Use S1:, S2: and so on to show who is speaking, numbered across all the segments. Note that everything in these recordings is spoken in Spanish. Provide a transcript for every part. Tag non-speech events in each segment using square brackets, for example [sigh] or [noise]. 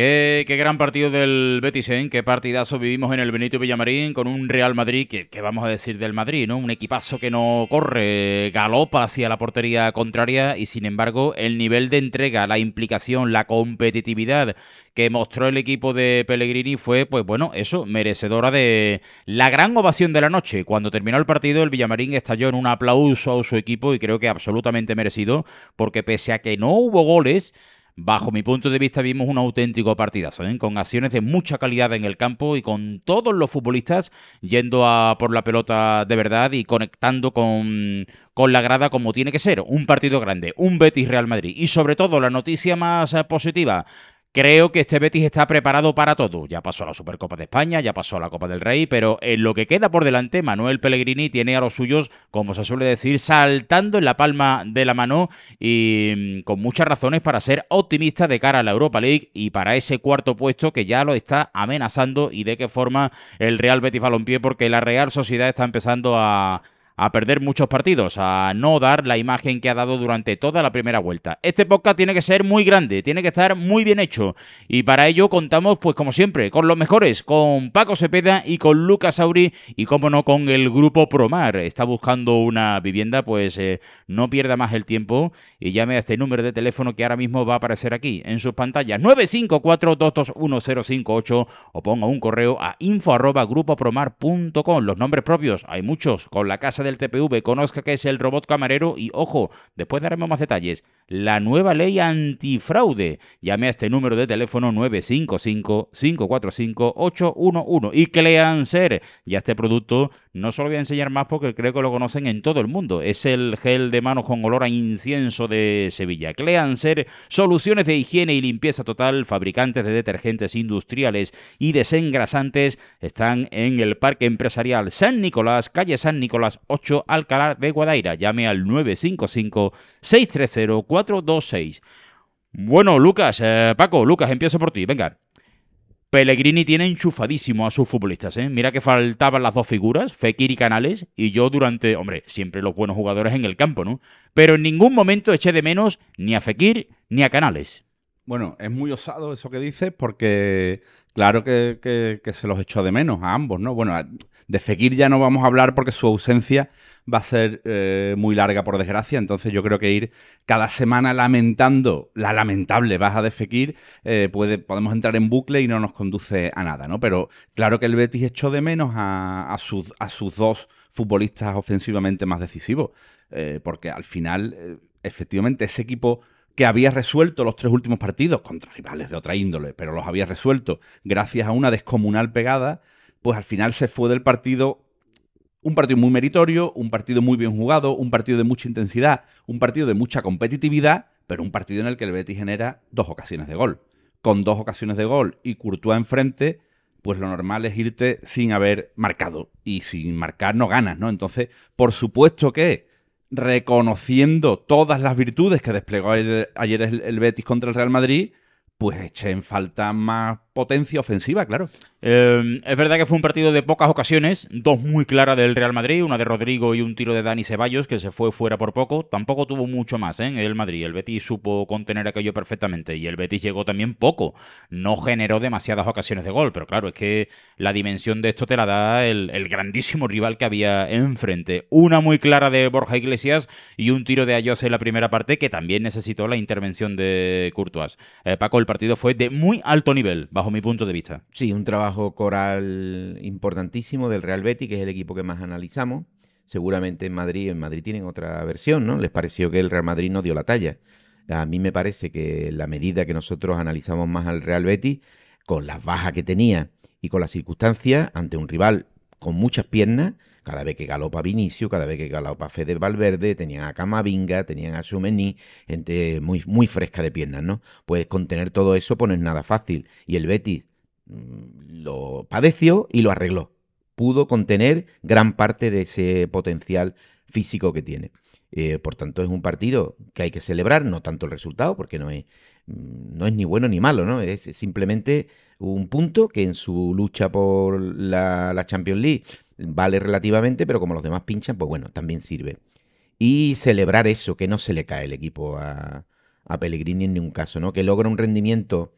S1: Qué, gran partido del Betis, ¿eh? Qué partidazo vivimos en el Benito Villamarín con un Real Madrid, que, vamos a decir del Madrid, ¿no? Un equipazo que no corre, galopa hacia la portería contraria y sin embargo el nivel de entrega, la implicación, la competitividad que mostró el equipo de Pellegrini fue, pues bueno, eso, merecedora de la gran ovación de la noche. Cuando terminó el partido, el Villamarín estalló en un aplauso a su equipo y creo que absolutamente merecido, porque pese a que no hubo goles, Bajo mi punto de vista vimos un auténtico partidazo, ¿eh? con acciones de mucha calidad en el campo y con todos los futbolistas yendo a por la pelota de verdad y conectando con, con la grada como tiene que ser. Un partido grande, un Betis Real Madrid. Y sobre todo la noticia más eh, positiva, Creo que este Betis está preparado para todo. Ya pasó a la Supercopa de España, ya pasó a la Copa del Rey, pero en lo que queda por delante, Manuel Pellegrini tiene a los suyos, como se suele decir, saltando en la palma de la mano y mm, con muchas razones para ser optimista de cara a la Europa League y para ese cuarto puesto que ya lo está amenazando y de qué forma el Real Betis Balompié, porque la Real Sociedad está empezando a a perder muchos partidos, a no dar la imagen que ha dado durante toda la primera vuelta. Este podcast tiene que ser muy grande, tiene que estar muy bien hecho y para ello contamos pues como siempre con los mejores, con Paco Cepeda y con Lucas Auri y como no con el grupo Promar. Está buscando una vivienda, pues eh, no pierda más el tiempo y llame a este número de teléfono que ahora mismo va a aparecer aquí en sus pantallas 954-221-058 o ponga un correo a info Los nombres propios, hay muchos con la casa de el TPV, conozca qué es el robot camarero y ojo, después daremos más detalles, la nueva ley antifraude. Llame a este número de teléfono 955-545-811 y que lean ser. Ya este producto no solo voy a enseñar más porque creo que lo conocen en todo el mundo. Es el gel de manos con olor a incienso de Sevilla. Cleanser, soluciones de higiene y limpieza total, fabricantes de detergentes industriales y desengrasantes, están en el Parque Empresarial San Nicolás, calle San Nicolás 8, Alcalá de Guadaira. Llame al 955-630-426. Bueno, Lucas, eh, Paco, Lucas, empiezo por ti. Venga. Pellegrini tiene enchufadísimo a sus futbolistas, ¿eh? Mira que faltaban las dos figuras, Fekir y Canales, y yo durante, hombre, siempre los buenos jugadores en el campo, ¿no? Pero en ningún momento eché de menos ni a Fekir ni a Canales.
S2: Bueno, es muy osado eso que dices porque claro que, que se los echó de menos a ambos, ¿no? Bueno, de Fekir ya no vamos a hablar porque su ausencia va a ser eh, muy larga, por desgracia. Entonces yo creo que ir cada semana lamentando la lamentable baja de Fekir, eh, puede, podemos entrar en bucle y no nos conduce a nada, ¿no? Pero claro que el Betis echó de menos a, sus, a sus dos futbolistas ofensivamente más decisivos. Eh, porque al final, efectivamente, ese equipo que había resuelto los tres últimos partidos contra rivales de otra índole, pero los había resuelto gracias a una descomunal pegada, pues al final se fue del partido un partido muy meritorio, un partido muy bien jugado, un partido de mucha intensidad, un partido de mucha competitividad, pero un partido en el que el Betis genera dos ocasiones de gol. Con dos ocasiones de gol y Courtois enfrente, pues lo normal es irte sin haber marcado. Y sin marcar no ganas, ¿no? Entonces, por supuesto que reconociendo todas las virtudes que desplegó ayer, el Betis contra el Real Madrid, pues eché en falta más potencia ofensiva, claro.
S1: Em, es verdad que fue un partido de pocas ocasiones, dos muy claras del Real Madrid, una de Rodrigo y un tiro de Dani Ceballos, que se fue fuera por poco. Tampoco tuvo mucho más ¿eh? el Madrid. El Betis supo contener aquello perfectamente y el Betis llegó también poco. No generó demasiadas ocasiones de gol, pero claro, es que la dimensión de esto te la da el, grandísimo rival que había enfrente. Una muy clara de Borja Iglesias y un tiro de Ayos en la primera parte que también necesitó la intervención de Courtois. Eh, Paco, el partido fue de muy alto nivel, bajo mi punto de vista.
S3: Sí, un trabajo coral importantísimo del Real Betis, que es el equipo que más analizamos. Seguramente en Madrid, en Madrid tienen otra versión, ¿no? Les pareció que el Real Madrid no dio la talla. A mí me parece que la medida que nosotros analizamos más al Real Betis, con las bajas que tenía y con las circunstancias, ante un rival con muchas piernas, cada vez que galopa Vinicio, cada vez que galopa Fede Valverde, tenían a Camavinga, tenían a Sumení, gente muy, muy fresca de piernas, ¿no? Pues contener todo eso pues no es nada fácil. Y el Betis mm, lo padeció y lo arregló. Pudo contener gran parte de ese potencial físico que tiene. Eh, por tanto, es un partido que hay que celebrar, no tanto el resultado, porque no es, mm, no es ni bueno ni malo, ¿no? Es simplemente un punto que en su lucha por la, la Champions League vale relativamente, pero como los demás pinchan, pues bueno, también sirve. Y celebrar eso, que no se le cae el equipo a, a Pellegrini en ningún caso, ¿no? Que logra un rendimiento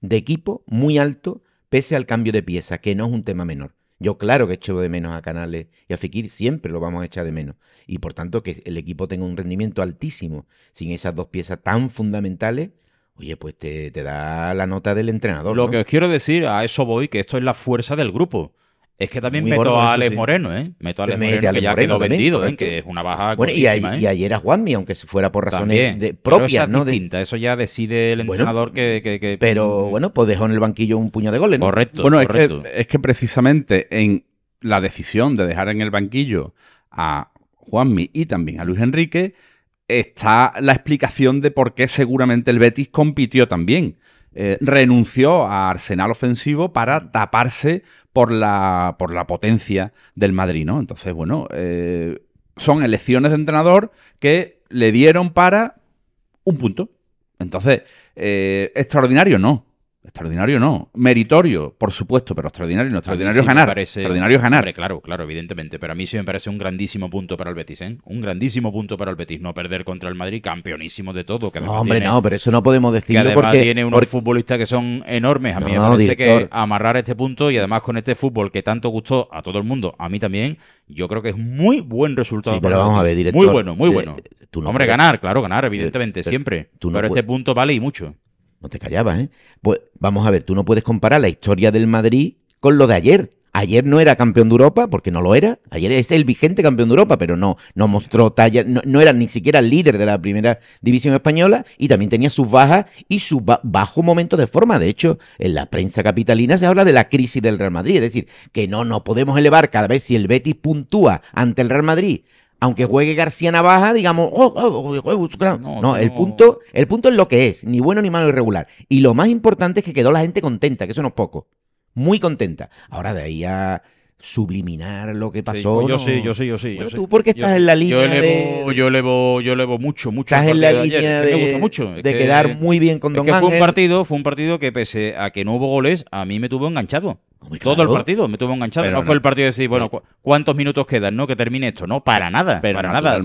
S3: de equipo muy alto, pese al cambio de pieza, que no es un tema menor. Yo claro que echo de menos a Canales y a Fekir, siempre lo vamos a echar de menos. Y por tanto que el equipo tenga un rendimiento altísimo sin esas dos piezas tan fundamentales, oye, pues te, te da la nota del entrenador.
S1: Lo
S3: ¿no?
S1: que os quiero decir, a eso voy, que esto es la fuerza del grupo. Es que también
S3: Muy
S1: meto
S3: gordo,
S1: a Alex
S3: sí.
S1: Moreno, ¿eh? Meto a Alex Moreno, que
S3: Alex
S1: ya
S3: Moreno
S1: quedó
S3: también,
S1: vendido, ¿eh? Que es una baja
S3: Bueno, y, a-
S1: ¿eh?
S3: y ayer a Juanmi, aunque se fuera por razones
S1: También.
S3: de-
S1: Pero
S3: propias,
S1: esa es
S3: ¿no? De-
S1: distinta, eso ya decide el
S3: Bueno,
S1: entrenador que, que- que-
S3: pero bueno, pues dejó en el banquillo un puño de goles, ¿no?
S1: Correcto,
S2: Bueno, es
S1: correcto.
S2: que, es que precisamente en la decisión de dejar en el banquillo a Juanmi y también a Luis Enrique está la explicación de por qué seguramente el Betis compitió también. Eh, renunció a arsenal ofensivo para taparse por la, por la potencia del Madrid, ¿no? Entonces, bueno, eh, son elecciones de entrenador que le dieron para un punto. Entonces, eh, extraordinario no. Extraordinario no. Meritorio, por supuesto, pero extraordinario no. Extraordinario
S1: sí
S2: es
S1: me
S2: ganar.
S1: parece-
S2: Extraordinario es ganar.
S1: Hombre, claro, claro, evidentemente. Pero a mí sí me parece un grandísimo punto para el Betis, ¿eh? Un grandísimo punto para el Betis. No perder contra el Madrid, campeonísimo de todo. Que
S3: No, hombre,
S1: tiene-
S3: no, pero eso no podemos
S1: Que
S3: decirlo
S1: además
S3: porque,
S1: tiene unos
S3: porque-
S1: futbolistas que son enormes. A mí me
S3: No,
S1: parece
S3: director.
S1: que amarrar este punto y además con este fútbol que tanto gustó a todo el mundo, a mí también, yo creo que es muy buen resultado.
S3: Sí,
S1: para
S3: pero
S1: el
S3: vamos a ver, director.
S1: Muy bueno, muy
S3: eh,
S1: bueno.
S3: tú no
S1: Hombre,
S3: puedes-
S1: ganar, claro, ganar, evidentemente, siempre.
S3: tú no
S1: pero este punto vale y mucho.
S3: No te callabas, ¿eh? Pues vamos a ver, tú no puedes comparar la historia del Madrid con lo de ayer. Ayer no era campeón de Europa, porque no lo era. Ayer es el vigente campeón de Europa, pero no, no mostró talla, no, no era ni siquiera el líder de la primera división española y también tenía sus bajas y su ba- bajo momento de forma. De hecho, en la prensa capitalina se habla de la crisis del Real Madrid. Es decir, que no nos podemos elevar cada vez si el Betis puntúa ante el Real Madrid. Aunque juegue García Navaja, digamos, oh, oh, oh, oh, oh,
S1: No,
S3: no, el
S1: no.
S3: punto el punto es lo que es, ni bueno ni malo ni regular. Y lo más importante es que quedó la gente contenta, que eso no es poco. Muy contenta. Ahora de ahí a subliminar lo que pasó.
S1: Sí, pues yo
S3: no.
S1: sí, yo sí, yo sí.
S3: Bueno,
S1: yo sí.
S3: tú porque
S1: Yo
S3: estás
S1: sí.
S3: en la línea
S1: yo elevo,
S3: de-
S1: yo elevo, yo elevo mucho, mucho.
S3: Estás
S1: el
S3: en la
S1: partido de ayer.
S3: línea de,
S1: me gusta mucho. Es
S3: de
S1: que-
S3: quedar muy bien con
S1: Es
S3: Don
S1: que fue un
S3: Ángel.
S1: partido, fue un partido que pese a que no hubo goles, a mí me tuvo enganchado.
S3: Hombre,
S1: Todo el partido me tuvo enganchado.
S2: Pero
S1: no, fue el partido de decir, bueno, cu- ¿cuántos minutos quedan, no? Que termine esto. No, para nada,
S2: Pero
S1: para nada.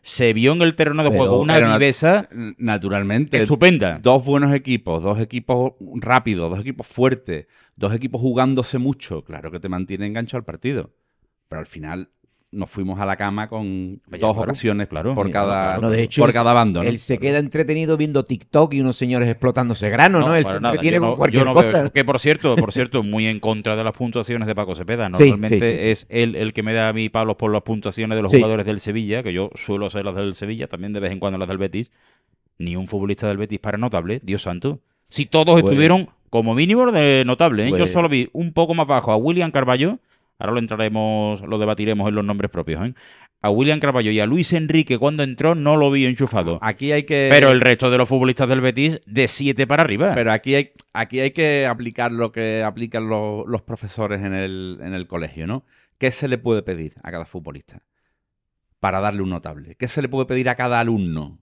S1: Se, vio en el terreno de
S3: Pero-
S1: juego una
S2: nat-
S1: viveza
S2: Naturalmente.
S1: estupenda.
S2: Dos buenos equipos, dos equipos rápidos, dos equipos fuertes, dos equipos jugándose mucho. Claro que te mantiene enganchado al partido. Pero al final nos fuimos a la cama con
S1: Vaya,
S2: dos
S1: claro,
S2: ocasiones
S1: claro,
S2: por,
S1: sí,
S2: cada,
S1: claro,
S3: No, de hecho,
S2: por
S3: él-
S2: cada bando. ¿no?
S3: Él se queda entretenido viendo TikTok y unos señores explotándose grano, ¿no? Él se
S1: Yo
S3: con
S1: no-
S3: cualquier
S1: yo no veo
S3: cosa.
S1: eso. Que por cierto, por cierto, muy en contra de las puntuaciones de Paco Cepeda. Normalmente
S3: sí, sí, sí.
S1: es él el que me da a mí palos por las puntuaciones de los
S3: Sí.
S1: jugadores del Sevilla, que yo suelo ser las del Sevilla, también de vez en cuando las del Betis. Ni un futbolista del Betis para notable, Dios santo. Si todos
S3: Pues-
S1: estuvieron como mínimo de notable, ¿eh? yo
S3: Pues-
S1: solo vi un poco más bajo a William Carballo. Ahora lo entraremos, lo debatiremos en los nombres propios. ¿eh? A William Carballo y a Luis Enrique cuando entró no lo vi enchufado.
S2: Aquí hay que.
S1: Pero el resto de los futbolistas del Betis de 7 para arriba.
S2: Pero aquí hay, aquí hay que aplicar lo que aplican los, los profesores en el, en el colegio, ¿no? ¿Qué se le puede pedir a cada futbolista para darle un notable? ¿Qué se le puede pedir a cada alumno?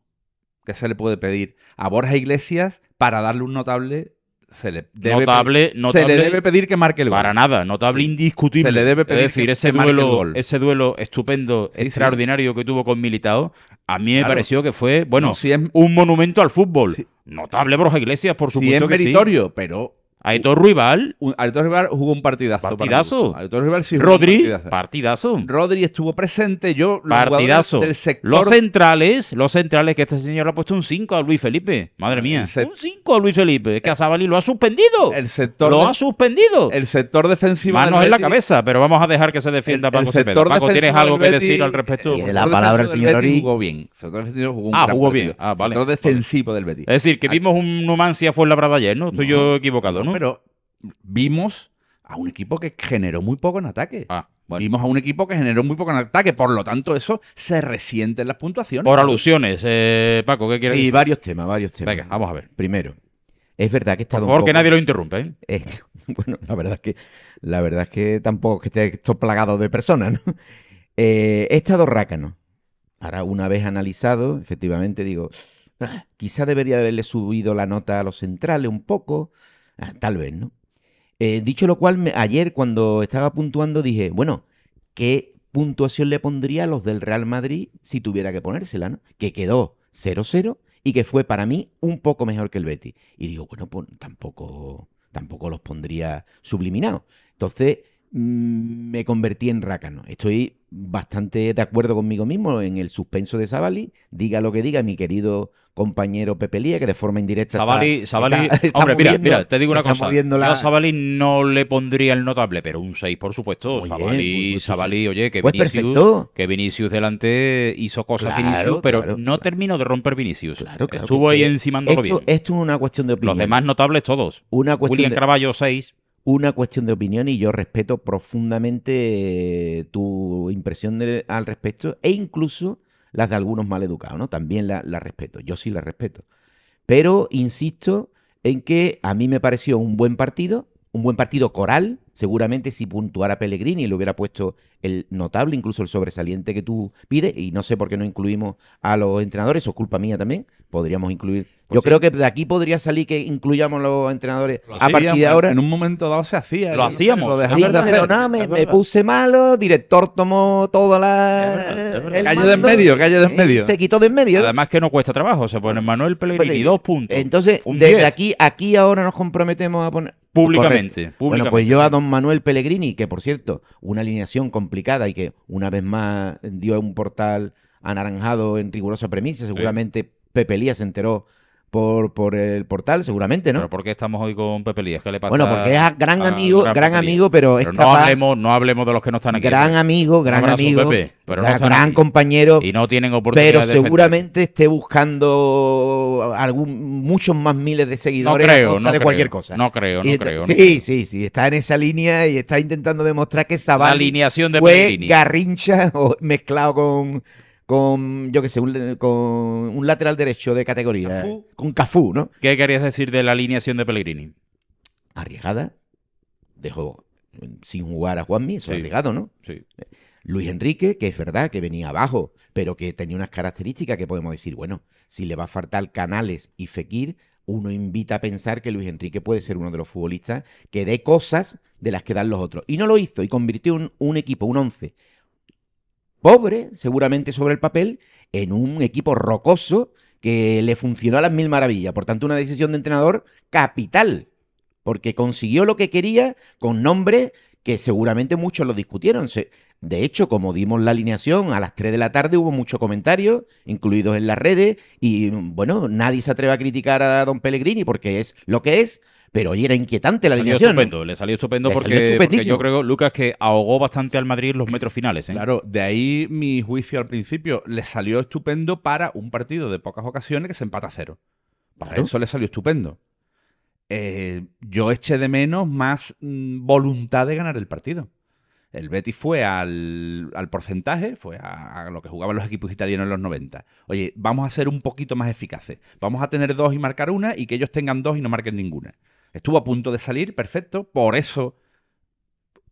S2: ¿Qué se le puede pedir a Borja Iglesias para darle un notable? Se le debe,
S1: notable,
S2: se
S1: notable.
S2: le debe pedir que marque el gol.
S1: Para nada, notable indiscutible.
S2: Se le debe pedir
S1: es decir,
S2: que-
S1: ese
S2: que
S1: duelo, ese duelo estupendo,
S2: Sí, sí.
S1: extraordinario que tuvo con Militao, a mí me
S2: Claro.
S1: pareció que fue, bueno,
S2: No, si es,
S1: un monumento al fútbol. Notable Borja Iglesias, por
S2: si
S1: supuesto que sí.
S2: meritorio, pero
S1: Aitor Ruibal,
S2: un, Aitor Rival jugó un partidazo.
S1: Partidazo.
S2: Aitor Rival sí jugó un
S1: Rodri,
S2: partidazo.
S1: partidazo.
S2: Rodri estuvo presente. Yo, los
S1: Partidazo.
S2: del sector
S1: Los centrales, los centrales, que este señor le ha puesto un 5 a Luis Felipe. Madre mía.
S2: El se-
S1: Un 5 a Luis Felipe. Es que a Sabali lo ha suspendido.
S2: el sector,
S1: Lo
S2: de-
S1: ha suspendido.
S2: el sector defensivo.
S1: Manos en la cabeza, pero vamos a dejar que se defienda
S2: El- el
S1: Paco Cepeda.
S2: sector
S1: Paco, ¿tienes algo que decir al respecto?
S3: Y
S2: el
S3: de la palabra
S2: del
S3: señor Ori.
S2: jugó bien. El sector defensivo jugó un
S1: Ah, jugó
S2: partido.
S1: bien. Ah,
S2: El
S1: vale.
S2: sector defensivo del Betis.
S1: Es decir, que vimos un Numancia fue labrada ayer, ¿no? Estoy
S2: No,
S1: yo equivocado, ¿no?
S2: Pero vimos a un equipo que generó muy poco en ataque.
S1: Ah, bueno.
S2: Vimos a un equipo que generó muy poco en ataque. Por lo tanto, eso se resiente en las puntuaciones.
S1: Por alusiones, eh, Paco, ¿qué quieres
S3: Sí,
S1: decir?
S3: varios temas, varios temas.
S1: Venga, vamos a ver.
S3: Primero, es verdad que he
S1: Por favor, que
S3: poco-
S1: nadie lo interrumpa, ¿eh?
S3: Eh, [laughs] bueno, la verdad es que la verdad es que tampoco es que esté esto plagado de personas, ¿no? [laughs] Eh, he estado rácano. Ahora, una vez analizado, efectivamente digo, "Ah, quizá debería haberle subido la nota a los centrales un poco, tal vez, ¿no? Eh, dicho lo cual, ayer cuando estaba puntuando dije, bueno, ¿qué puntuación le pondría a los del Real Madrid si tuviera que ponérsela, ¿no? Que quedó 0-0 y que fue para mí un poco mejor que el Betis. Y digo, bueno, pues tampoco, tampoco los pondría subliminados. Entonces me convertí en rácano. Estoy bastante de acuerdo conmigo mismo en el suspenso de Savali. Diga lo que diga mi querido compañero Pepe Lía, que de forma indirecta.
S1: Savali, Savali- hombre, mira, mira, te digo una cosa. Yo
S3: la-
S1: a Savali no le pondría el notable, pero un 6, por supuesto. Savali, oye, que
S3: Pues
S1: Vinicius, que Vinicius delante hizo cosas Vinicius, pero no terminó de romper Vinicius.
S3: Claro,
S1: Estuvo ahí
S3: Esto,
S1: bien.
S3: esto es una cuestión de opinión.
S1: Los demás notables todos.
S3: Una cuestión
S1: William Carballo 6.
S3: Una cuestión de opinión y yo respeto profundamente eh, tu impresión al respecto e incluso las de algunos maleducados, ¿no? También la respeto, yo sí la respeto. Pero insisto en que a mí me pareció un buen partido, un buen partido coral, seguramente si puntuara Pellegrini le hubiera puesto el notable, incluso el sobresaliente que tú pides, y no sé por qué no incluimos a los entrenadores, eso es culpa mía también, podríamos incluir.
S1: Pues
S3: yo
S1: sí.
S3: creo que de aquí podría salir que incluyamos los entrenadores
S2: Lo
S3: a partir de ahora.
S2: En un momento dado se hacía.
S1: Lo
S2: sé,
S1: hacíamos.
S2: Lo dejamos de hacer.
S3: pero nada, me, me puse malo, director tomó toda la...
S2: Calle de en medio, calle de en
S3: y
S2: medio.
S3: Se quitó de en medio.
S1: Además que no cuesta trabajo. Se pone Manuel Pellegrini,
S3: Pellegrini.
S1: dos puntos.
S3: Entonces, desde
S1: 10.
S3: aquí, aquí ahora nos comprometemos a poner...
S1: públicamente. Públicamente,
S3: Bueno, pues yo a don Manuel Pellegrini, que por cierto, una alineación complicada y que una vez más dio un portal anaranjado en rigurosa premisa, seguramente Pepe Lía se enteró por, por el portal, seguramente, ¿no?
S1: Pero ¿por qué estamos hoy con Pepe Lías? ¿Qué le pasa?
S3: Bueno, porque es gran amigo, gran,
S1: Lías?
S3: amigo, pero es
S1: Pero no hablemos, no hablemos de los que no están aquí.
S3: gran amigo, gran
S1: abrazo,
S3: amigo,
S1: Pepe, pero no
S3: gran, gran
S1: aquí.
S3: compañero,
S1: Y no tienen oportunidad
S3: pero
S1: de
S3: seguramente esté buscando algún, muchos más miles de
S1: No
S3: seguidores a
S1: creo, no
S3: de
S1: creo.
S3: cualquier cosa.
S1: No creo, no creo. no
S3: sí,
S1: creo.
S3: sí, sí, está en esa línea y está intentando demostrar que
S1: La
S3: Savali
S1: alineación de
S3: fue
S1: Pellegrini.
S3: Garrincha o mezclado con, con yo qué sé, un, con un lateral derecho de categoría.
S2: Cafú.
S3: Con Cafú, ¿no?
S1: ¿Qué querías decir de la alineación de Pellegrini?
S3: Arriesgada. Dejó sin jugar a Juanmi, eso es
S1: Sí.
S3: arriesgado, ¿no?
S1: Sí.
S3: Luis Enrique, que es verdad que venía abajo, pero que tenía unas características que podemos decir, bueno, si le va a faltar Canales y Fekir, uno invita a pensar que Luis Enrique puede ser uno de los futbolistas que dé cosas de las que dan los otros. Y no lo hizo y convirtió un, un equipo, un once pobre, seguramente sobre el papel, en un equipo rocoso que le funcionó a las mil maravillas. Por tanto, una decisión de entrenador capital, porque consiguió lo que quería con nombres que seguramente muchos lo discutieron. De hecho, como dimos la alineación a las 3 de la tarde, hubo muchos comentarios, incluidos en las redes, y bueno, nadie se atreve a criticar a don Pellegrini porque es lo que es, pero hoy era inquietante la
S1: Le salió
S3: alineación. ¿no?
S1: estupendo, le salió estupendo
S3: Le
S1: porque,
S3: salió
S1: porque yo creo, Lucas, que ahogó bastante al Madrid en los metros finales. ¿eh?
S2: Claro, de ahí mi juicio al principio. Le salió estupendo para un partido de pocas ocasiones que se empata a cero. Para
S3: Claro.
S2: eso le salió estupendo. Eh, yo eché de menos más mm, voluntad de ganar el partido. El Betis fue al, al porcentaje, fue a, a lo que jugaban los equipos italianos en los 90. Oye, vamos a ser un poquito más eficaces. Vamos a tener dos y marcar una y que ellos tengan dos y no marquen ninguna. Estuvo a punto de salir, perfecto. Por eso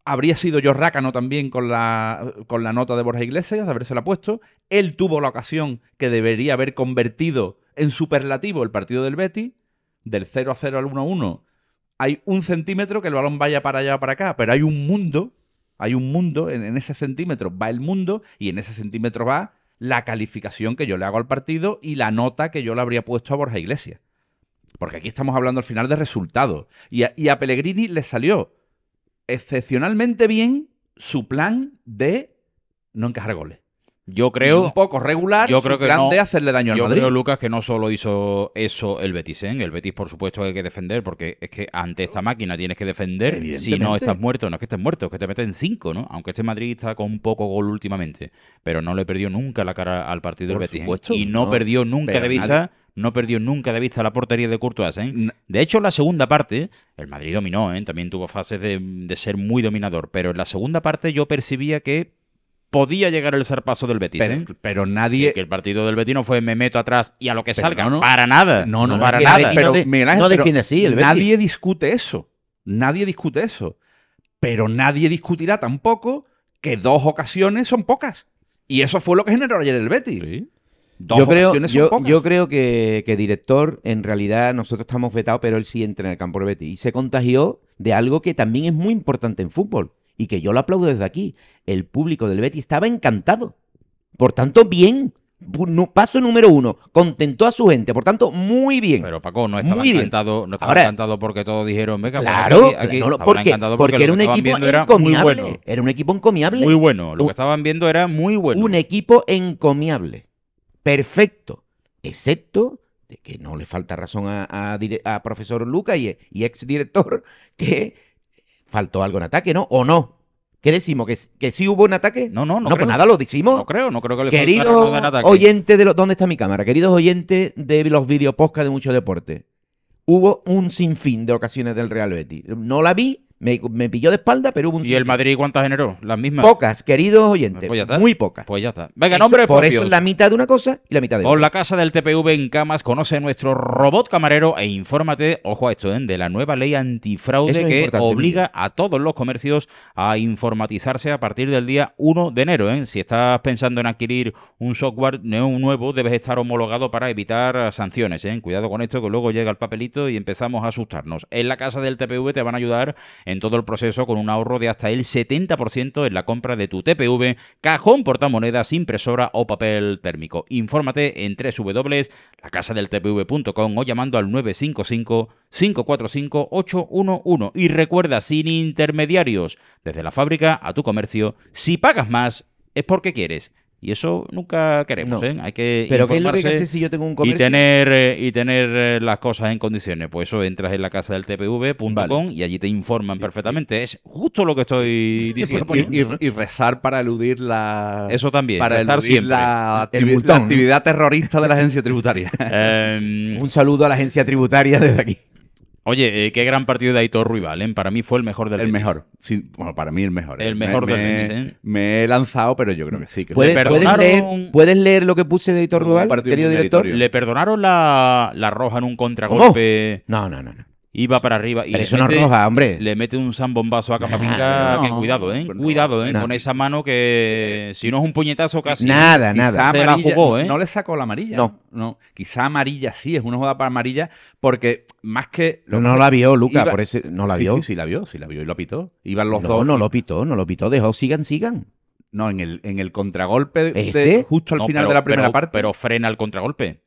S2: habría sido yo rácano también con la, con la nota de Borja Iglesias, de habérsela puesto. Él tuvo la ocasión que debería haber convertido en superlativo el partido del Betis, del 0 a 0 al 1 a 1. Hay un centímetro que el balón vaya para allá o para acá, pero hay un mundo, hay un mundo, en ese centímetro va el mundo y en ese centímetro va la calificación que yo le hago al partido y la nota que yo le habría puesto a Borja Iglesias. Porque aquí estamos hablando al final de resultados. Y a, y a Pellegrini le salió excepcionalmente bien su plan de no encajar goles.
S1: Yo creo,
S2: un poco regular
S1: yo creo que
S2: plan
S1: no.
S2: hacerle daño al
S1: yo
S2: Madrid.
S1: creo, Lucas, que no solo hizo eso el Betis. ¿eh? El Betis, por supuesto, hay que defender porque es que ante esta máquina tienes que defender. Si no estás muerto, no es que estés muerto, es que te meten cinco, ¿no? Aunque este Madrid está con poco gol últimamente. Pero no le perdió nunca la cara al partido
S2: Por
S1: del Betis. ¿eh? Y no,
S3: no.
S1: perdió nunca de vista. No perdió nunca de vista la portería de Courtois, ¿eh? De hecho, en la segunda parte, el Madrid dominó, ¿eh? también tuvo fases de, de ser muy dominador, pero en la segunda parte yo percibía que podía llegar el zarpazo del Betis.
S2: pero,
S1: ¿eh?
S2: pero nadie.
S1: que el partido del Betis no fue me meto atrás y a lo que
S2: Pero
S1: salga.
S2: no, no.
S1: Para nada.
S2: No, no,
S1: para nada.
S3: Betis
S2: pero
S3: no de-
S2: Miguel Ángel,
S3: defiende así el Betis.
S2: Nadie discute eso. Nadie discute eso. Pero nadie discutirá tampoco que dos ocasiones son pocas. Y eso fue lo que generó ayer el Betis.
S1: Sí.
S2: Dos
S3: yo creo,
S2: son
S3: yo,
S2: pocas.
S3: yo creo que, que director, en realidad, nosotros estamos vetados, pero él sí entra en el campo del Betis. Y se contagió de algo que también es muy importante en fútbol. Y que yo lo aplaudo desde aquí. El público del Betis estaba encantado. Por tanto, bien. Paso número uno, contentó a su gente, por tanto, muy bien.
S1: Pero Paco, no estaba
S3: Muy bien.
S1: encantado, no estaba
S3: Ahora-
S1: encantado porque todos dijeron, venga, pues
S3: claro,
S1: aquí- aquí
S3: no, porque, porque era un equipo
S1: viendo era
S3: encomiable.
S1: bueno.
S3: Era un equipo encomiable.
S1: Muy bueno. Lo que estaban viendo era muy bueno.
S3: Un equipo encomiable. Perfecto. Excepto de que no le falta razón a, a dire- a profesor Luca y, y ex director [laughs] que faltó algo en ataque, ¿no? ¿O no? ¿Qué decimos? ¿Que, que sí hubo un ataque?
S1: No, no, no.
S3: No,
S1: creo.
S3: pues nada, lo decimos.
S1: No creo, no creo que le
S3: Queridos oyentes de los... ¿Dónde está mi cámara? Queridos oyentes de los videopodcasts de mucho deporte. Hubo un sinfín de ocasiones del Real Betis. No la vi, me, me pilló de espalda, pero hubo un
S1: ¿Y el. Madrid cuántas generó? Las mismas.
S3: Pocas, queridos oyentes.
S1: Pues ya está.
S3: muy pocas.
S1: Pues ya está. Venga,
S3: Eso-
S1: nombres
S3: por eso
S1: propios.
S3: es la mitad de una cosa y la mitad de otra.
S1: la casa del TPV en Camas, conoce nuestro robot camarero e infórmate, ojo a esto, ¿eh? de la nueva ley antifraude
S3: Eso es
S1: que obliga a todos los comercios a informatizarse a partir del día 1 de enero. ¿eh? Si estás pensando en adquirir un software nue- nuevo, debes estar homologado para evitar sanciones. ¿eh? Cuidado con esto, que luego llega el papelito y empezamos a asustarnos. En la casa del TPV te van a ayudar en todo el proceso con un ahorro de hasta el 70% en la compra de tu TPV, cajón portamonedas, impresora o papel térmico. Infórmate en www.lacasadeltpv.com o llamando al 955-545-811. Y recuerda, sin intermediarios, desde la fábrica a tu comercio, si pagas más es porque quieres. Y eso nunca queremos,
S3: No.
S1: ¿eh? Hay que
S3: Pero ¿qué es lo que hay que
S1: informarse
S3: hacer si yo tengo un
S1: y
S3: comercio?
S1: tener, eh, y tener eh, las cosas en condiciones. Pues eso, entras en la casa del tpv.com
S3: Vale.
S1: y allí te informan perfectamente. Es justo lo que estoy [laughs] diciendo.
S2: Y, y- y rezar para eludir la.
S1: Eso también,
S2: para
S1: rezar
S2: eludir
S1: siempre.
S2: la,
S3: El
S2: activi-
S3: multón,
S2: la
S3: ¿no?
S2: actividad terrorista de la agencia tributaria. [laughs]
S1: Em,
S3: Un saludo a la agencia tributaria desde aquí.
S1: Oye, eh, qué gran partido de Aitor Ruibal, ¿eh? Para mí fue el mejor del
S2: el
S1: Betis.
S2: mejor. Sí, bueno, para mí el mejor.
S1: El
S2: Me-
S1: mejor del
S2: me,
S1: Betis, ¿eh?
S2: me he lanzado, pero yo creo que sí. Que
S3: ¿Puedes,
S1: Le
S3: puedes
S1: perdonaron-
S3: leer, puedes leer lo que puse de Rubal,
S2: partido
S3: querido director?
S1: Le perdonaron la, la roja en un contragolpe.
S3: No, no, no. no.
S1: Iba para arriba y
S3: Pero
S1: le
S3: eso no es
S1: mete-
S3: roja, hombre.
S1: Le mete un zambombazo a Camavinga.
S2: No,
S1: que cuidado, ¿eh?
S2: no,
S1: cuidado, ¿eh?
S3: no.
S1: Con esa mano que si no es un puñetazo casi.
S3: Nada, nada.
S1: Se la jugó, ¿eh?
S2: No le sacó la amarilla.
S3: No.
S2: no. Quizá amarilla sí, es una jugada para amarilla, porque más que.
S3: No, no la vio, Luca,
S2: Iba-
S3: por eso no la vio.
S2: Sí, sí, la vio, sí la vio y lo pitó. Iban los
S3: no,
S2: dos.
S3: no lo pitó, no lo pitó. Dejó, sigan, sigan.
S2: No, en el, en el contragolpe de-
S3: ¿Ese?
S2: justo al
S1: No,
S2: final
S1: pero-
S2: de la primera
S1: pero-
S2: parte.
S1: Pero frena el contragolpe.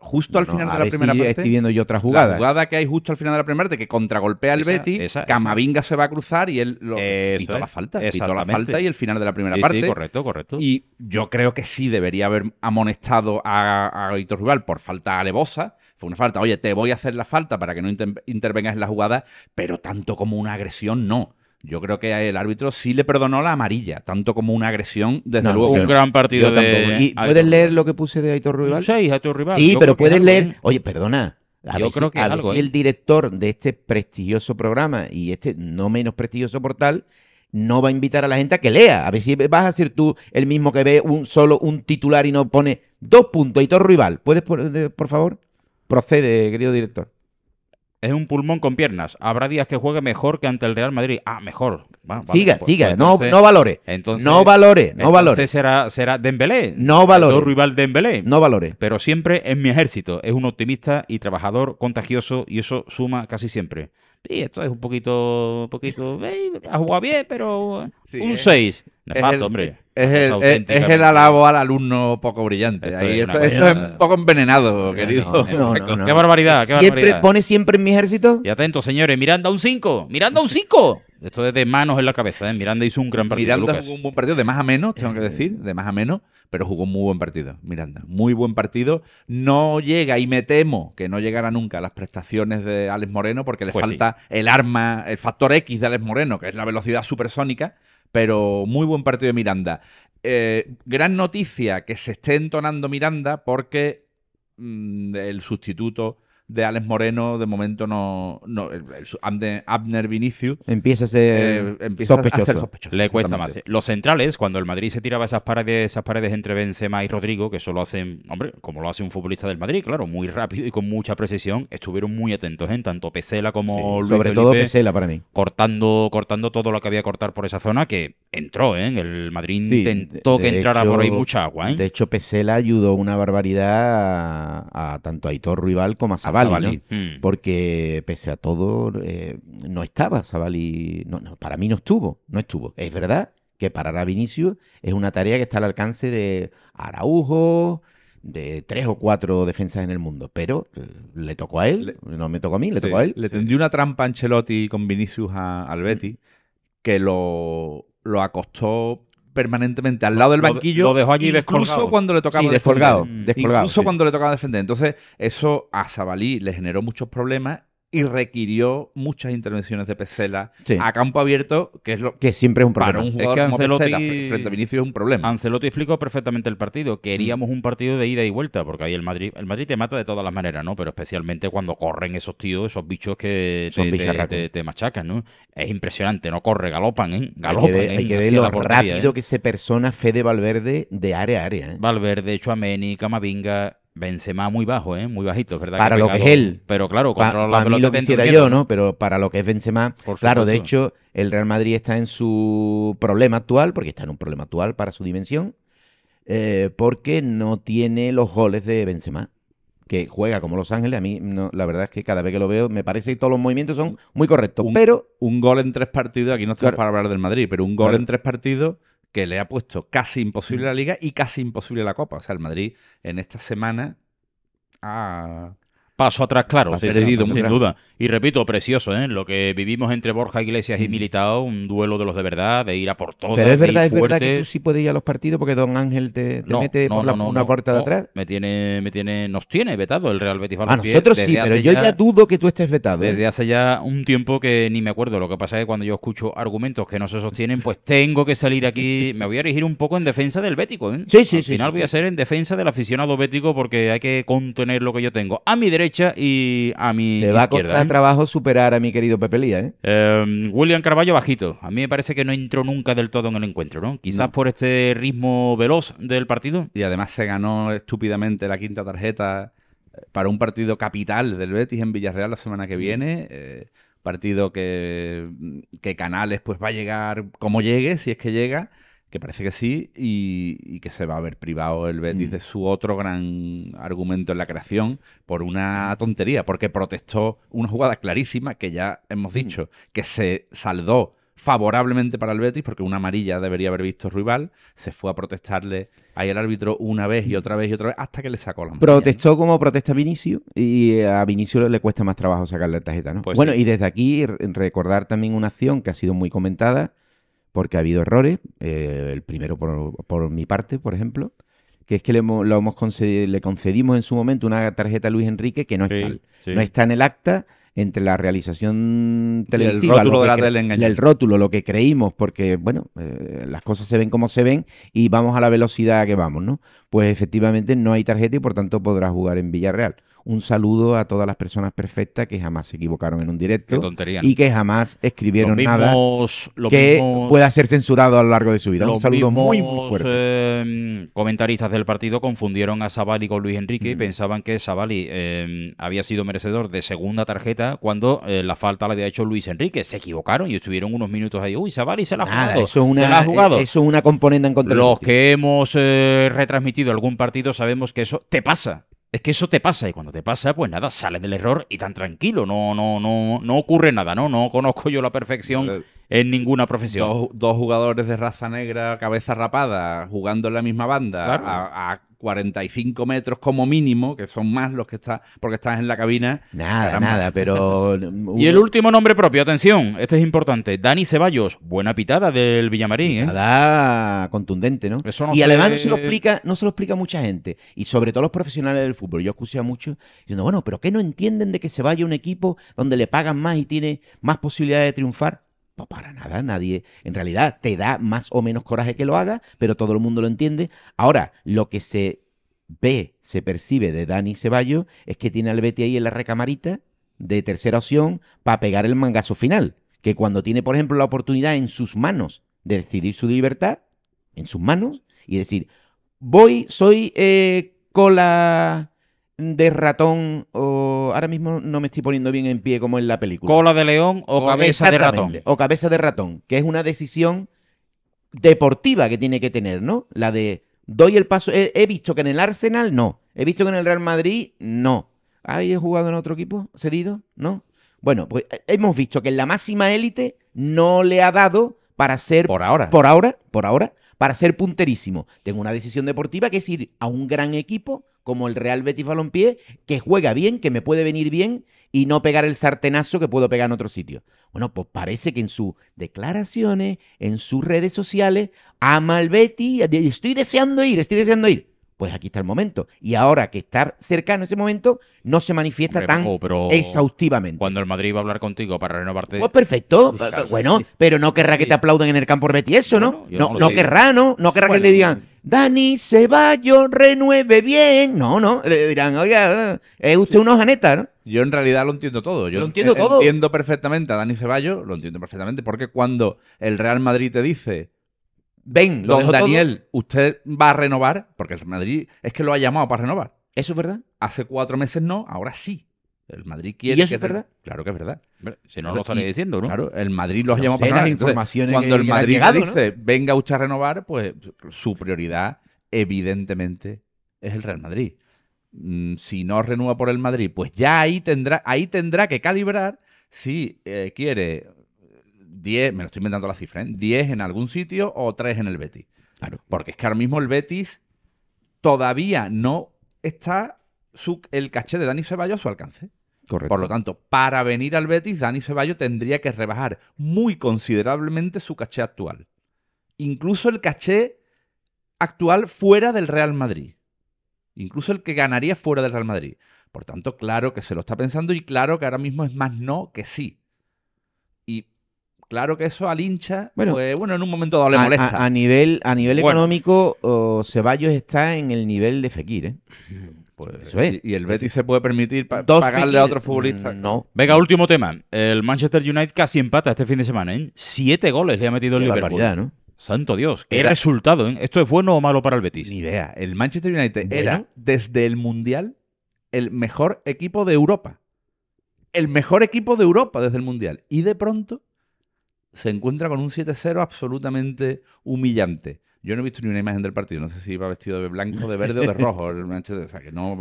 S2: Justo al
S3: No,
S2: final de la
S3: si
S2: primera parte.
S3: estoy viendo yo otra
S2: La
S3: jugada.
S2: jugada que hay justo al final de la primera parte que contragolpea al
S1: esa, esa.
S2: Camavinga se va a cruzar y él lo
S1: es,
S2: la falta, pitó la falta y el final de la primera
S1: Sí,
S2: parte.
S1: sí, correcto, correcto.
S2: Y yo creo que sí debería haber amonestado a, a Víctor Rival por falta alevosa. Fue una falta, oye, te voy a hacer la falta para que no inter- intervengas en la jugada, pero tanto como una agresión, no. Yo creo que el árbitro sí le perdonó la amarilla, tanto como una agresión, desde
S3: No,
S2: luego.
S1: un gran partido
S3: Yo
S1: de.
S3: tampoco. ¿Y
S1: Aitor
S3: puedes leer lo que puse de Aitor
S1: Un
S3: Ruibal?
S1: 6 a tu rival.
S3: Sí,
S1: Yo
S3: pero puedes leer. Oye, perdona. A
S1: Yo
S3: ver,
S1: creo
S3: si,
S1: que
S3: a ver si el director de este prestigioso programa y este no menos prestigioso portal no va a invitar a la gente a que lea. A ver si vas a ser tú el mismo que ve un solo un titular y no pone dos puntos. Aitor Rival. ¿Puedes, por, de- por favor? Procede, querido director.
S1: Es un pulmón con piernas. Habrá días que juegue mejor que ante el Real Madrid. Ah, mejor. Va, vale,
S3: siga,
S1: pues-
S3: siga.
S1: pues
S3: no,
S1: entonces-
S3: no valore.
S1: Entonces,
S3: no valore. No
S1: entonces
S3: valore.
S1: será, será Dembélé.
S3: No valore.
S1: Aitor rival Dembélé.
S3: No valore.
S1: Pero siempre es mi ejército. Es un optimista y trabajador contagioso y eso suma casi siempre. Y esto es un poquito, un poquito, eh, ha jugado bien, pero
S2: Sí,
S1: un
S2: es-
S1: 6.
S2: es
S1: Nefasto,
S2: el-
S1: hombre.
S2: Es el, es- es el alabo al alumno poco brillante.
S1: Esto
S2: Ahí,
S1: es
S2: esto, esto es un poco envenenado, querido.
S3: No, no, no.
S1: Qué barbaridad, qué
S3: Siempre
S1: barbaridad.
S3: pone siempre en mi ejército.
S1: Y atento, señores. Miranda un 5. Miranda un 5. Esto es de manos en la cabeza, ¿eh? Miranda hizo un gran partido.
S2: Miranda
S1: Lucas.
S2: jugó un buen partido, de más a menos, tengo que decir, de más a menos, pero jugó un muy buen partido, Miranda. Muy buen partido. No llega, y me temo que no llegará nunca a las prestaciones de Alex Moreno, porque le
S1: Pues sí.
S2: falta el arma, el factor X de Alex Moreno, que es la velocidad supersónica, pero muy buen partido de Miranda. Eh, gran noticia que se esté entonando Miranda porque mm, el sustituto de Alex Moreno de momento no, no el- Abner, Abner Vinicius
S3: Empieza a ser
S2: eh, empieza a ser sospechoso.
S1: Le cuesta más. ¿eh? Los centrales, cuando el Madrid se tiraba esas paredes, esas paredes entre Benzema y Rodrigo, que eso lo hacen, hombre, como lo hace un futbolista del Madrid, claro, muy rápido y con mucha precisión, estuvieron muy atentos, ¿eh? tanto Pesela como
S3: Sí,
S1: Luis
S3: sobre todo Pesela para mí.
S1: cortando, cortando todo lo que había que cortar por esa zona, que entró, ¿eh? El Madrid
S3: Sí,
S1: intentó
S3: de-
S1: que
S3: de
S1: entrara
S3: hecho-
S1: por ahí mucha agua, ¿eh?
S3: De hecho, Pesela ayudó una barbaridad a, a tanto a Aitor Rival como a Zavali,
S2: Zavali.
S3: ¿no?
S1: Mm.
S3: Porque pese a todo, eh, no estaba Zavali. No, no, para mí no estuvo, no estuvo. Es verdad que parar a Vinicius es una tarea que está al alcance de Araujo, de tres o cuatro defensas en el mundo, pero eh, le tocó a él, no me tocó a mí, le
S2: Sí,
S3: tocó a él.
S2: Le tendió una trampa a Ancelotti con Vinicius a- al Betty que lo, lo acostó permanentemente al lado del
S1: Lo de-
S2: banquillo.
S1: lo dejó allí
S2: incluso
S1: descolgado.
S2: cuando le tocaba
S3: Sí,
S2: defender.
S3: descolgado,
S1: Mm.
S3: descolgado.
S2: Incluso
S3: sí.
S2: cuando le tocaba defender. Entonces, eso a Sabalí le generó muchos problemas y requirió muchas intervenciones de Pesela
S3: Sí.
S2: a campo abierto, que es lo
S3: Que siempre es un
S2: para
S3: problema.
S2: un
S1: Es que
S2: como
S1: Ancelotti-
S2: Pesela frente a Vinicius es un problema.
S1: Ancelotti explicó perfectamente el partido. Queríamos un partido de ida y vuelta, porque ahí el Madrid, el Madrid te mata de todas las maneras, ¿no? Pero especialmente cuando corren esos tíos, esos bichos que
S3: Son
S1: te, te-
S3: bicharracos.
S1: te- te machacan, ¿no? Es impresionante, no corre, galopan, ¿eh?
S3: Hay
S1: Galopan,
S3: que ver,
S1: ¿eh?
S3: hay que ver
S1: Hacia
S3: lo
S1: portería,
S3: rápido
S1: ¿eh?
S3: que se persona Fede Valverde de área a área. ¿eh?
S1: Valverde, Chuameni, Camavinga, Benzema muy bajo, ¿eh? Muy bajito, verdad.
S3: Para lo que es él.
S1: Pero claro, controla la
S3: mí lo quisiera yo, ¿no? Pero para lo que es Benzema, claro, de hecho, el Real Madrid está en su problema actual, porque está en un problema actual para su dimensión, eh, porque no tiene los goles de Benzema, que juega como Los Ángeles. A mí, no, la verdad es que cada vez que lo veo, me parece que todos los movimientos son muy correctos,
S2: Un-
S3: pero
S2: un gol en tres partidos, aquí no estamos
S3: Claro.
S2: para hablar del Madrid, pero un gol
S3: Claro.
S2: en tres partidos que le ha puesto casi imposible la liga y casi imposible la copa. O sea, el Madrid en esta semana ha...
S1: Paso atrás, claro,
S2: Ha
S1: sí,
S2: perdido
S1: sin
S2: mucho.
S1: duda. Y repito, precioso, ¿eh? Lo que vivimos entre Borja Iglesias y
S3: Mm.
S1: Militao, un duelo de los de verdad, de ir a por todas,
S3: pero es verdad, es verdad que tú sí puedes ir a los partidos porque Don Ángel te, te
S1: No,
S3: mete
S1: no,
S3: por la-
S1: no, no,
S3: una puerta de atrás.
S1: Me tiene, me tiene, nos tiene vetado el Real Betis
S3: A nosotros sí, pero yo ya dudo que tú estés vetado. ¿eh?
S1: Desde hace ya un tiempo que ni me acuerdo. Lo que pasa es que cuando yo escucho argumentos que no se sostienen, pues tengo que salir aquí. Me voy a erigir un poco en defensa del bético. ¿eh?
S3: Sí, sí,
S1: Al
S3: sí,
S1: final
S3: sí,
S1: voy a ser en defensa del aficionado bético porque hay que contener lo que yo tengo a mi derecha y a mi
S3: Te va a
S1: izquierda.
S3: costar
S1: ¿eh?
S3: trabajo superar a mi querido Pepe Lía, ¿eh?
S1: Eh, William Carballo bajito. A mí me parece que no entró nunca del todo en el encuentro, ¿no? Quizás
S2: No.
S1: por este ritmo veloz del partido.
S2: Y además se ganó estúpidamente la quinta tarjeta eh, para un partido capital del Betis en Villarreal la semana que viene. eh, partido que, que Canales pues va a llegar como llegue, si es que llega, que parece que sí, y, y que se va a ver privado el Betis
S3: Mm.
S2: de su otro gran argumento en la creación por una tontería, porque protestó una jugada clarísima que ya hemos dicho que se saldó favorablemente para el Betis porque una amarilla debería haber visto rival, se fue a protestarle ahí al árbitro una vez y otra vez y otra vez hasta que le sacó la amarilla.
S3: Protestó como protesta Vinicio y a Vinicio le cuesta más trabajo sacarle la tarjeta, ¿no?
S1: Pues
S3: bueno,
S1: sí.
S3: y desde aquí re- recordar también una acción que ha sido muy comentada porque ha habido errores. eh, el primero por, por mi parte, por ejemplo, que es que le, hemos- lo hemos concedi- le concedimos en su momento una tarjeta a Luis Enrique que no es tal. No está en el acta entre la realización televisiva,
S2: rótulo
S3: lo
S2: de
S3: que
S2: la
S3: cre-
S2: tele engañó.
S3: el rótulo, lo que creímos, porque bueno, eh, las cosas se ven como se ven y vamos a la velocidad que vamos, ¿no? Pues efectivamente no hay tarjeta y por tanto podrá jugar en Villarreal. Un saludo a todas las personas perfectas que jamás se equivocaron en un
S1: Qué
S3: directo
S1: tontería. ¿no?
S3: y que jamás escribieron
S1: Los
S3: nada
S1: mismos-
S3: que
S1: mismos-
S3: pueda ser censurado a lo largo de su vida. Un saludo muy, muy fuerte.
S1: eh, comentaristas del partido confundieron a Savali con Luis Enrique y pensaban que Savali eh, había sido merecedor de segunda tarjeta cuando eh, la falta la había hecho Luis Enrique. Se equivocaron y estuvieron unos minutos ahí. Uy, Savali se la ha jugado.
S3: eso es
S1: se la
S3: una,
S1: ha jugado.
S3: eh, eso es una componente en contra
S1: Los que hemos eh, retransmitido algún partido sabemos que eso te pasa. Es que eso te pasa y cuando te pasa, pues nada, sale del error y tan tranquilo. No, no, no, no ocurre nada, ¿no? No conozco yo la perfección en ninguna profesión.
S2: Dos, dos jugadores de raza negra, cabeza rapada, jugando en la misma banda
S1: Claro.
S2: a, a 45 metros como mínimo, que son más los que estás, porque estás en la cabina.
S3: Nada,
S2: Caramba.
S3: nada, pero... [laughs]
S1: Y el último nombre propio, atención, este es importante. Dani Ceballos, buena pitada del Villamarín, ¿eh?
S3: Nada contundente, ¿no?
S1: Eso no
S3: y
S1: sé-
S3: además no se lo explica, no se lo explica mucha gente. Y sobre todo los profesionales del fútbol. Yo escuché a muchos diciendo, bueno, pero ¿qué no entienden de que se vaya un equipo donde le pagan más y tiene más posibilidades de triunfar? Para nada, nadie. En realidad te da más o menos coraje que lo haga, pero todo el mundo lo entiende. Ahora, lo que se ve, se percibe de Dani Ceballos es que tiene al Betty ahí en la recamarita de tercera opción para pegar el mangazo final. Que cuando tiene, por ejemplo, la oportunidad en sus manos de decidir su libertad, en sus manos, y decir, voy, soy eh, cola de ratón, o ahora mismo no me estoy poniendo bien en pie como en la película.
S1: Cola de león o cabeza de ratón.
S3: O cabeza de ratón, que es una decisión deportiva que tiene que tener, ¿no? La de doy el paso. He, he visto que en el Arsenal no. He visto que en el Real Madrid no. ¿Hay jugado en otro equipo? ¿Cedido? ¿No? Bueno, pues eh, hemos visto que en la máxima élite no le ha dado para ser
S2: Por ahora.
S3: por ahora, por ahora, para ser punterísimo. Tengo una decisión deportiva que es ir a un gran equipo como el Real Betis Balompié, que juega bien, que me puede venir bien y no pegar el sartenazo que puedo pegar en otro sitio. Bueno, pues parece que en sus declaraciones, en sus redes sociales, ama al Betis, estoy deseando ir, estoy deseando ir. Pues aquí está el momento. Y ahora que está cercano ese momento, no se manifiesta
S1: Hombre,
S3: tan
S1: Paco, pero
S3: exhaustivamente.
S1: Cuando el Madrid va a hablar contigo para renovarte.
S3: Pues perfecto.
S1: Claro,
S3: bueno, pero no querrá que te aplaudan en el campo Betis eso, ¿no? No
S1: no
S3: querrá, ¿no? No querrá
S2: Bueno,
S3: que le digan, Dani Ceballos, renueve bien. No, no. Le dirán, oiga, es usted una hojaneta, ¿no?
S2: Yo en realidad lo entiendo todo. Yo
S3: Lo entiendo todo.
S2: Entiendo perfectamente a Dani Ceballos, lo entiendo perfectamente, porque cuando el Real Madrid te dice,
S3: Ven, lo
S2: Don
S3: todo.
S2: Daniel, usted va a renovar, porque el Madrid es que lo ha llamado para renovar.
S3: ¿Eso es verdad?
S2: Hace cuatro meses no, ahora sí. El Madrid quiere
S3: ¿Y eso
S2: que
S3: es verdad?
S2: Claro que es verdad.
S1: Si no lo estaría diciendo, ¿no?
S2: Claro, el Madrid lo ha llamado para renovar. Entonces, cuando el Madrid
S3: llegado,
S2: le
S3: ¿no?
S2: dice, venga usted a renovar, pues su prioridad, evidentemente, es el Real Madrid. Mm, Si no renueva por el Madrid, pues ya ahí tendrá, ahí tendrá que calibrar si eh, quiere 10, me lo estoy inventando la cifra, ¿eh? 10 en algún sitio o 3 en el Betis.
S3: Claro.
S2: Porque es que ahora mismo el Betis todavía no está su- el caché de Dani Ceballos a su alcance.
S3: Correcto.
S2: Por lo tanto, para venir al Betis, Dani Ceballos tendría que rebajar muy considerablemente su caché actual. Incluso el caché actual fuera del Real Madrid. Incluso el que ganaría fuera del Real Madrid. Por tanto, claro que se lo está pensando y claro que ahora mismo es más no que sí. Claro que eso al hincha,
S3: Bueno,
S2: pues bueno, en un momento dado le
S3: A-
S2: molesta.
S3: A, a nivel, a nivel
S1: Bueno.
S3: económico, oh, Ceballos está en el nivel de Fekir, ¿eh? [laughs]
S2: Pues,
S3: eso es.
S2: y, y el Betis se puede permitir pa-
S3: Dos
S2: pagarle a otro futbolista.
S3: No.
S1: Venga, último tema. El Manchester United casi empata este fin de semana, ¿eh? Siete goles le ha metido el
S3: Qué
S1: Liverpool.
S3: barbaridad, ¿no?
S1: Santo Dios, qué
S2: Era-
S1: resultado, ¿eh? ¿Esto es bueno o malo para el Betis?
S2: Ni idea. El Manchester United
S3: Bueno.
S2: era desde el Mundial el mejor equipo de Europa. El mejor equipo de Europa desde el Mundial. Y de pronto se encuentra con un 7-0 absolutamente humillante. Yo no he visto ni una imagen del partido. No sé si iba vestido de blanco, de verde o de rojo. El Manchester, o sea, que no...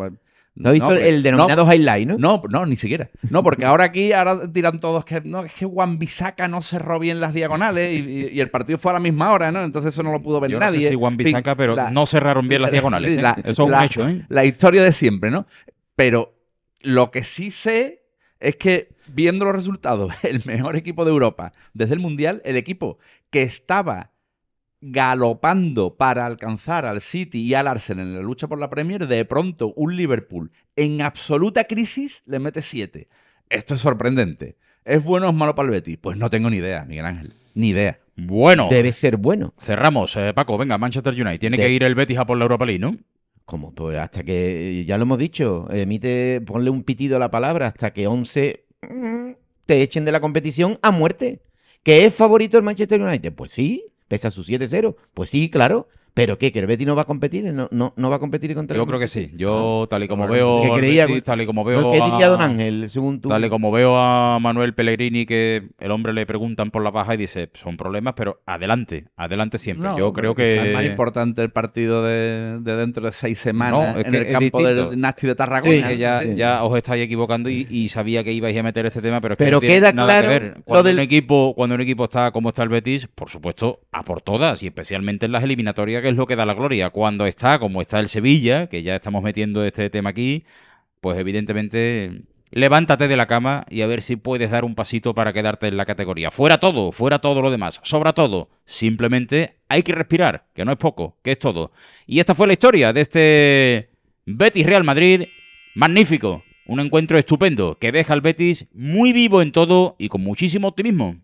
S3: ¿No has visto
S2: porque-
S3: el denominado highlight, no?
S2: no, no, ni siquiera. No, porque ahora aquí ahora tiran todos que no, es que Juan Bisaca no cerró bien las diagonales y, y- y el partido fue a la misma hora, ¿no? Entonces eso no lo pudo ver
S1: Yo no
S2: nadie.
S1: sé si Juan Bisaca, pero
S2: la-
S1: no cerraron bien las diagonales. [laughs] ¿eh? Eso es un hecho, ¿eh?
S2: la historia de siempre, ¿no? Pero lo que sí sé es que viendo los resultados, [laughs] el mejor equipo de Europa desde el Mundial, el equipo que estaba galopando para alcanzar al City y al Arsenal en la lucha por la Premier, de pronto un Liverpool en absoluta crisis le mete 7. Esto es sorprendente. ¿Es bueno o es malo para el Betis? Pues no tengo ni idea, Miguel Ángel. Ni idea.
S1: Bueno,
S3: Debe ser bueno.
S1: cerramos. eh, Paco, venga, Manchester United. Tiene
S3: De-
S1: que ir el Betis a por la Europa League, ¿no?
S3: Como, pues hasta que, ya lo hemos dicho, emite, ponle un pitido a la palabra hasta que 11 mm, te echen de la competición a muerte. ¿Que es favorito el Manchester United? Pues sí, pese a su 7-0. Pues sí, claro. ¿Pero qué? ¿Que el Betis no va a competir? ¿No, no, no va a competir contra
S1: Yo
S3: el
S1: creo que sí. Yo, tal y como
S2: ¿Qué
S1: veo
S3: creía?
S1: Betis, tal y como
S3: Ah.
S1: veo
S3: ¿Qué diría Don
S1: a-
S3: Ángel, según tú?
S1: Tal y como veo a Manuel Pellegrini que el hombre le preguntan por la baja y dice, son problemas, pero adelante, adelante siempre.
S2: No,
S1: Yo creo que...
S2: Es más importante el partido de, de dentro de seis semanas en
S1: que
S2: el campo
S1: distinto.
S2: del Nasti de Tarragona.
S3: Sí,
S1: que ya,
S3: Sí.
S1: ya os estáis equivocando y, y sabía que ibais a meter este tema, pero es que
S3: Pero
S1: no tiene
S3: queda
S1: nada
S3: claro
S1: que ver.
S3: lo
S1: Cuando,
S3: del-
S1: un equipo, cuando un equipo está como está el Betis, por supuesto, a por todas, y especialmente en las eliminatorias, es lo que da la gloria. Cuando está como está el Sevilla, que ya estamos metiendo este tema aquí, pues evidentemente levántate de la cama y a ver si puedes dar un pasito para quedarte en la categoría. Fuera todo, fuera todo lo demás, sobra todo. Simplemente hay que respirar, que no es poco, que es todo. Y esta fue la historia de este Betis Real Madrid. Magnífico. Un encuentro estupendo que deja al Betis muy vivo en todo y con muchísimo optimismo.